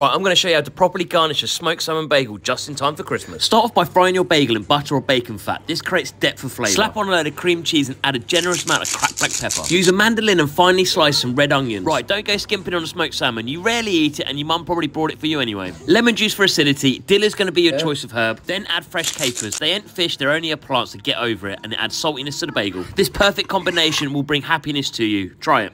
Right, I'm going to show you how to properly garnish a smoked salmon bagel just in time for Christmas. Start off by frying your bagel in butter or bacon fat. This creates depth of flavour. Slap on a load of cream cheese and add a generous amount of cracked black pepper. Use a mandolin and finely slice some red onions. Right, don't go skimping on a smoked salmon. You rarely eat it and your mum probably brought it for you anyway. Lemon juice for acidity. Dill is going to be your yeah. choice of herb. Then add fresh capers. They ain't fish, they're only a plant, so get over it. And it adds saltiness to the bagel. This perfect combination will bring happiness to you. Try it.